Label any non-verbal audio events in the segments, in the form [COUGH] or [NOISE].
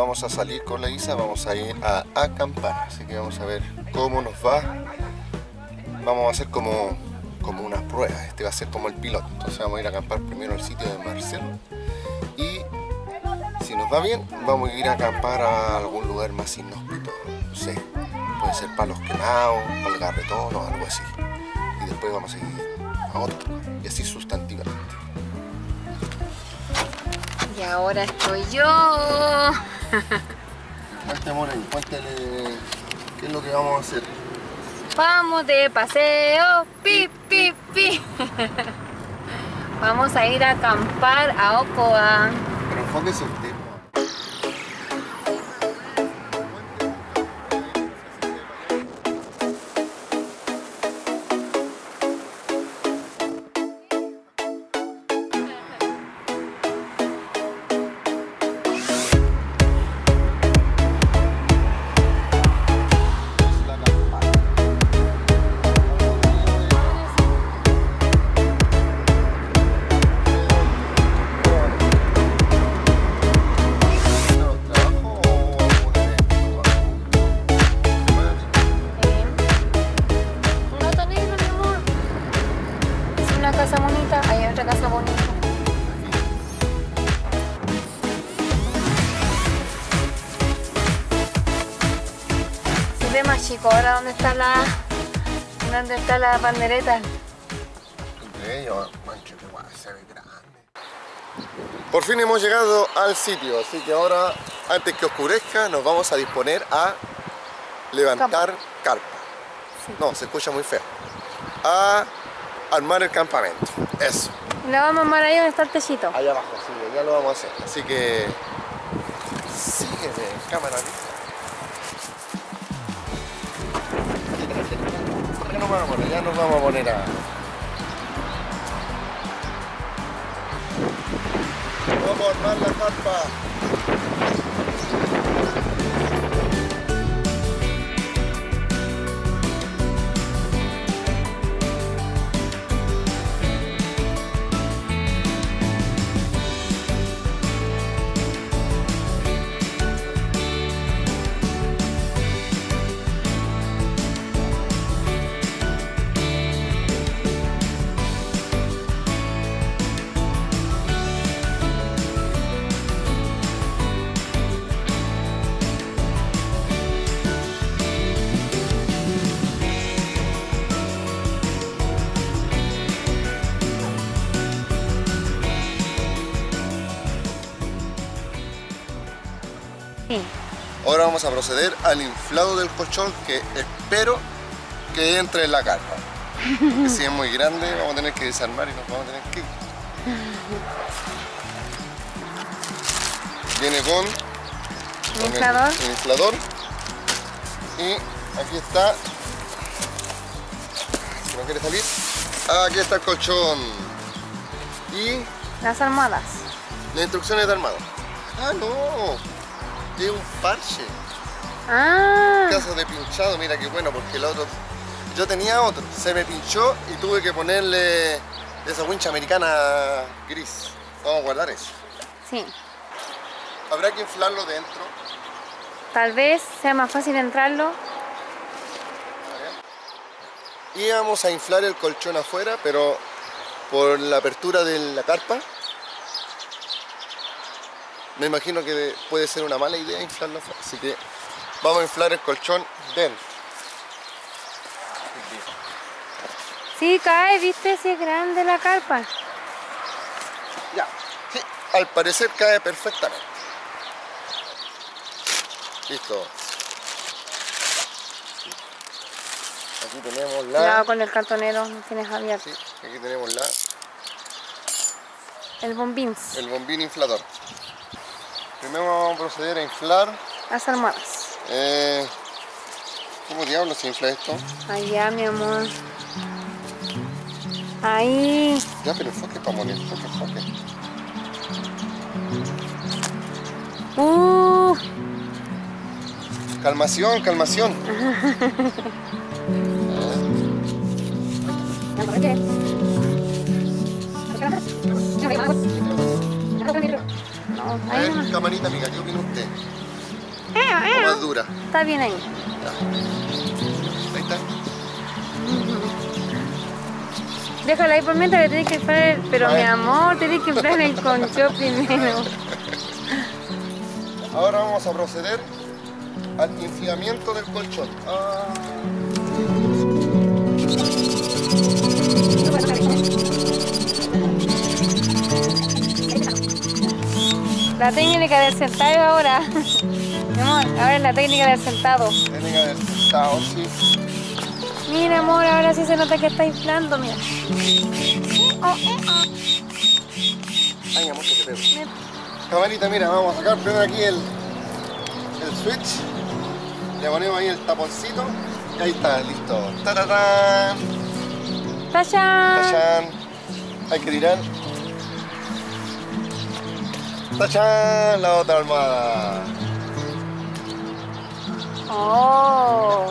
vamos a salir con la Isa, vamos a ir a acampar, así que vamos a ver cómo nos va. Vamos a hacer como, como una prueba, este va a ser como el piloto, entonces vamos a ir a acampar primero al sitio de Marcelo y si nos va bien vamos a ir a acampar a algún lugar más inhóspito, no sé, puede ser palos quemados, el garretón o algo así. Y después vamos a ir a otro y así sustantivamente. Y ahora estoy yo. Cuéntale, amor, ahí, cuéntale qué es lo que vamos a hacer. Vamos de paseo. Pi, pi, pi. Vamos a ir a acampar a Ocoa. Pero enfóquese ahora dónde está la. ¿Dónde está la pandereta? Por fin hemos llegado al sitio, así que ahora, antes que oscurezca, nos vamos a disponer a levantar carpa. No, se escucha muy feo. A armar el campamento. Eso. La vamos a armar ahí donde está el techito. Allá abajo, sí, ya lo vamos a hacer. Así que sígueme, cámara vamos a poner, ya nos vamos a poner a. Vamos a armar la carpa. Ahora vamos a proceder al inflado del colchón que espero que entre en la carpa. Porque si es muy grande vamos a tener que desarmar y nos vamos a tener que ir. Viene con, con el- inflador? el inflador. Y aquí está. Si no quiere salir. Aquí está el colchón. Y Las almohadas. las instrucciones de armado. Ah, no. Es un parche. Ah. caso de pinchado, mira qué bueno, porque el otro. Yo tenía otro, se me pinchó y tuve que ponerle esa wincha americana gris. Vamos a guardar eso. Sí. Habrá que inflarlo dentro. Tal vez sea más fácil entrarlo. Y vamos a inflar el colchón afuera, pero por la apertura de la carpa. Me imagino que puede ser una mala idea inflarlo afuera. Así que vamos a inflar el colchón dentro. Sí, cae, viste, si es grande la carpa. Ya. Sí, al parecer cae perfectamente. Listo. Aquí tenemos la... Cuidado con el cartonero, no tienes abierto. Sí, aquí tenemos la, El bombins, el bombín inflador. Primero vamos a proceder a inflar. las almohadas. eh, ¿Cómo diablos se infla esto? Allá, mi amor. Ahí. Ya, pero enfoque para morir, enfoque, enfoque. Uh, Calmación, calmación. [LAUGHS] No, A ver, camarita amiga, ¿qué opina usted? Eh, eh, ¿Cómo es dura? Está bien ahí. Ahí está. Déjala ahí por mientras que tenés que inflar el... Pero mi amor, tenés que inflar el concho [LAUGHS] primero. Ahora vamos a proceder al enfriamiento del colchón. Ah, La técnica del sentado ahora. [LAUGHS] Mi amor, ahora es la técnica del sentado. que haber sentado, sí. Mira, amor, ahora sí se nota que está inflando, mira. Oh. Ay, amor, que te pego. Camarita, mira, vamos a sacar primero aquí el, el switch. Le ponemos ahí el taponcito. Y ahí está, listo. ¡Tararán! ¡Tachán! ¡Tachán! Hay que tirar. ¡Tachán! La otra almohada. Oh.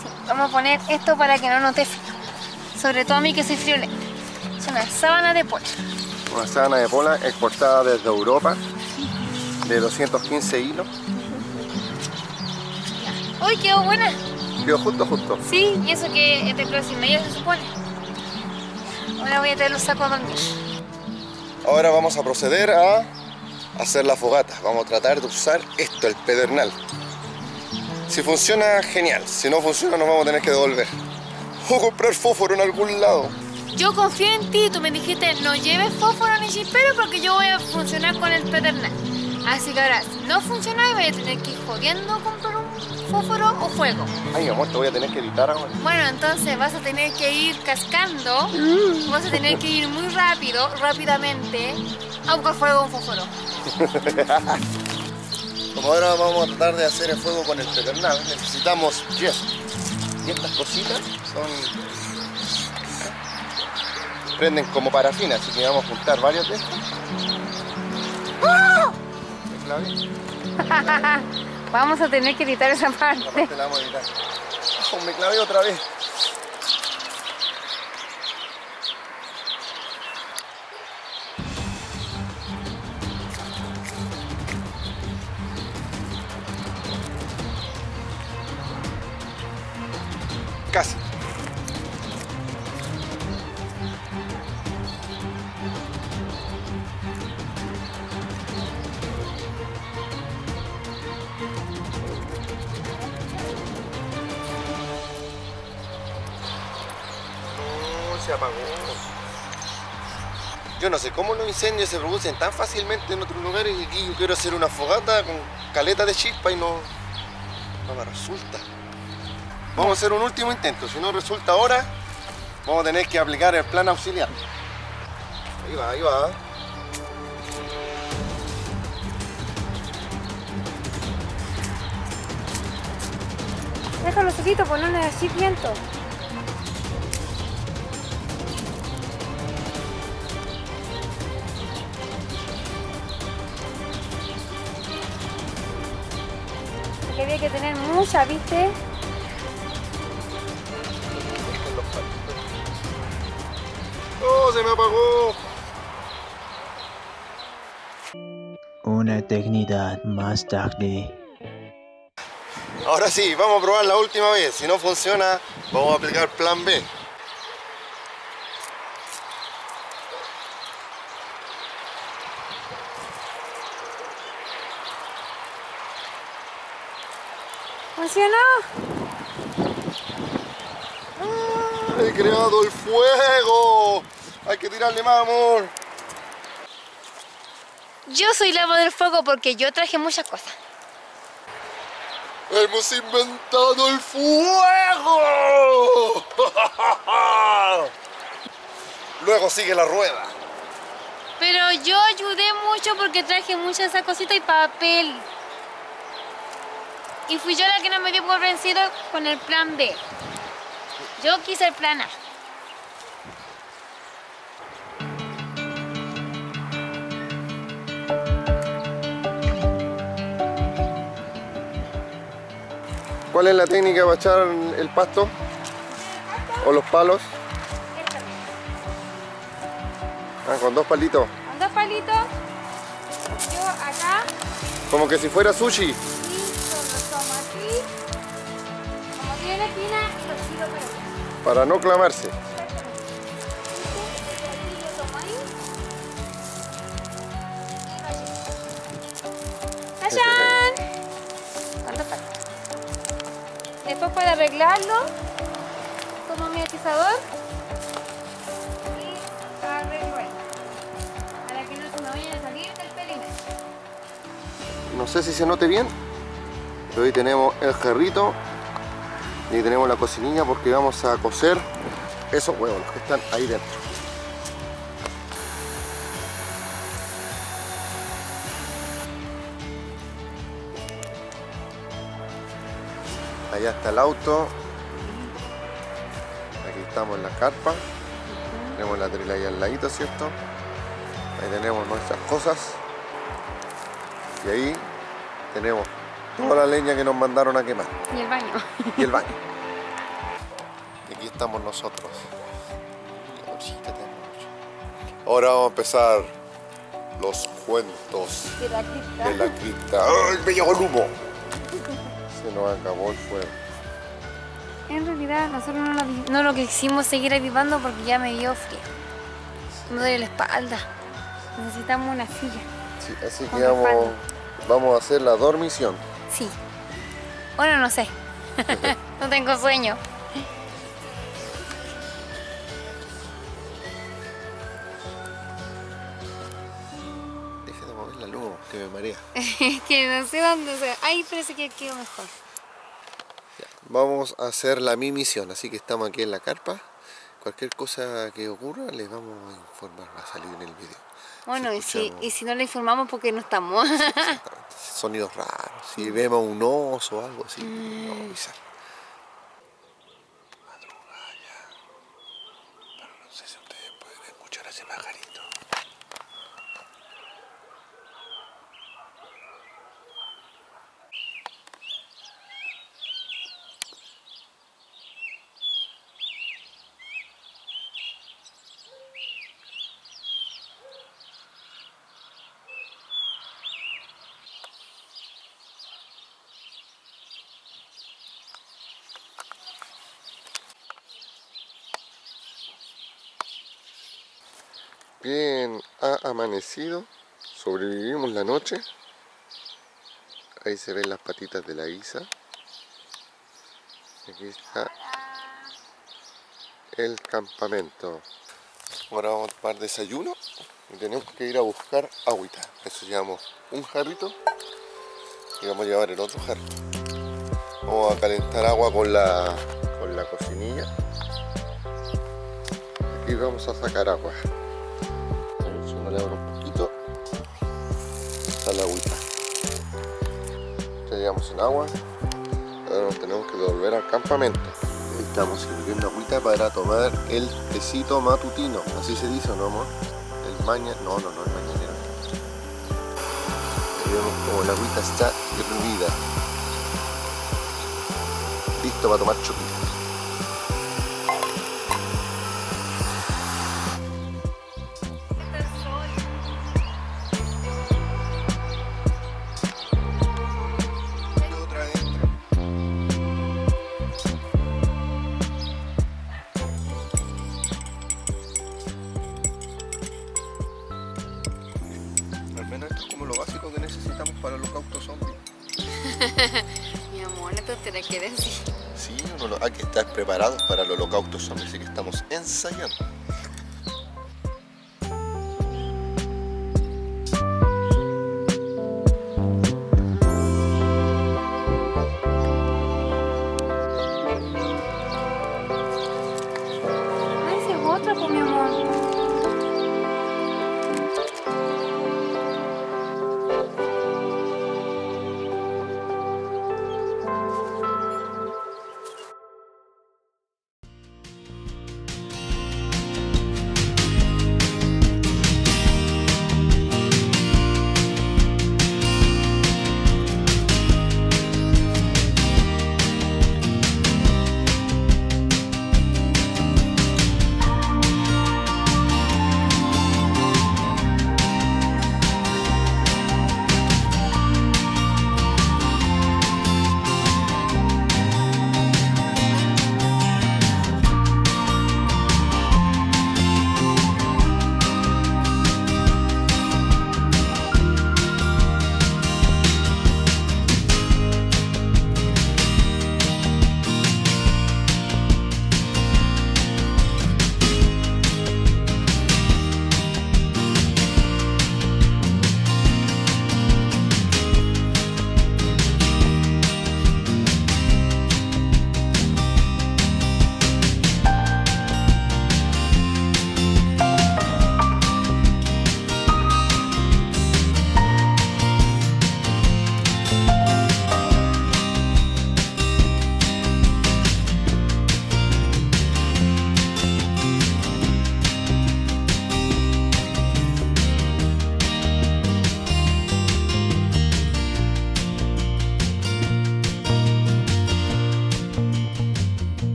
Sí, vamos a poner esto para que no note frío. Sobre todo a mí que soy friolenta. Es una sábana de pola. Una sábana de pola exportada desde Europa de 215 hilos. Uy, quedó buena. Quedó justo, justo. Sí, y eso que es de clase media se supone. Ahora voy a traer los sacos a dormir. Ahora vamos a proceder a hacer la fogata. Vamos a tratar de usar esto, el pedernal. Si funciona, genial. Si no funciona, nos vamos a tener que devolver. O comprar fósforo en algún lado. Yo confío en ti, tú me dijiste no lleves fósforo ni chispero porque yo voy a funcionar con el pedernal. Así que ahora, si no funciona, voy a tener que ir jodiendo a comprar un fósforo o fuego. Ay, mi amor, te voy a tener que editar ahora. Bueno, entonces vas a tener que ir cascando, vas a tener que ir muy rápido, rápidamente, a buscar fuego o fósforo. Como ahora vamos a tratar de hacer el fuego con el pedernal, necesitamos yeso. Y estas cositas son... Prenden como parafina, así que vamos a juntar varias de estas. ¿Me clavé? [LAUGHS] Vamos a tener que editar esa parte. Aparte la vamos a editar. Oh, me clavé otra vez. Casi. No, se apagó. Yo no sé cómo los incendios se producen tan fácilmente en otros lugares y aquí yo quiero hacer una fogata con caleta de chispa y no, no me resulta. Vamos a hacer un último intento, si no resulta ahora, vamos a tener que aplicar el plan auxiliar. Ahí va, ahí va. Déjalo solito, ponerle así viento. Porque había que tener mucha, ¿viste? Se me apagó! Una eternidad más tarde. Ahora sí, vamos a probar la última vez. Si no funciona, vamos a aplicar plan B. ¿Funcionó? ¡Ah! ¡He creado el fuego! Hay que tirarle más, amor. Yo soy la del fuego porque yo traje muchas cosas. ¡Hemos inventado el fuego! [LAUGHS] Luego sigue la rueda. Pero yo ayudé mucho porque traje muchas esas cositas y papel. Y fui yo la que no me dio por vencido con el plan B. Yo quise el plan A. ¿Cuál es la técnica para echar el pasto? ¿O los palos? Ah, con dos palitos. Con dos palitos. Yo acá Como que si fuera sushi. y lo tomo arreglarlo, tomo mi atizador y arreglo. Para que no se me vayan a salir del perímetro. No sé si se note bien. Pero hoy tenemos el jarrito. Y tenemos la cocinilla porque vamos a cocer esos huevos, que están ahí dentro. Allá está el auto. Aquí estamos en la carpa. Tenemos la trila ahí al ladito, ¿cierto? Ahí tenemos nuestras cosas. Y ahí tenemos toda la leña que nos mandaron a quemar. Y el baño. Y el baño. [LAUGHS] Y aquí estamos nosotros. Ahora vamos a empezar los cuentos De la cripta. de la cripta. ¡Ay, me llegó el humo! Se nos acabó el fuego. En realidad nosotros no lo, no lo quisimos seguir avivando porque ya me dio frío. Me duele la espalda. Necesitamos una silla. Sí, así que vamos, vamos a hacer la dormición. Sí. Bueno, no sé. [LAUGHS] no tengo sueño. Que me marea. [LAUGHS] Es que no sé dónde. se- Ahí parece que quedó mejor. Vamos a hacer la mi misión, así que estamos aquí en la carpa. Cualquier cosa que ocurra les vamos a informar, va a salir en el video. Bueno, y si, escuchamos y si no le informamos porque no estamos. Sonidos raros, si vemos un oso o algo así, Mm. vamos a avisar. Madrugada ya. Pero no sé si ustedes pueden escuchar a ese pajarito. Bien, ha amanecido, sobrevivimos la noche. Ahí se ven las patitas de la Isa. Aquí está el campamento. Ahora vamos a tomar desayuno y tenemos que ir a buscar agüita. Eso llevamos un jarrito y vamos a llevar el otro jarrito. Vamos a calentar agua con la, con la cocinilla. Aquí vamos a sacar agua. Un poquito. La agüita. Ya llegamos sin agua. Ahora nos tenemos que devolver al campamento. Estamos sirviendo agüita para tomar el tecito matutino. Así se dice, ¿o ¿no, amor? El maña... No, no, no, el mañanero. Vemos como la agüita está hervida. Listo para tomar chupita. Para el holocausto zombie, así que estamos ensayando.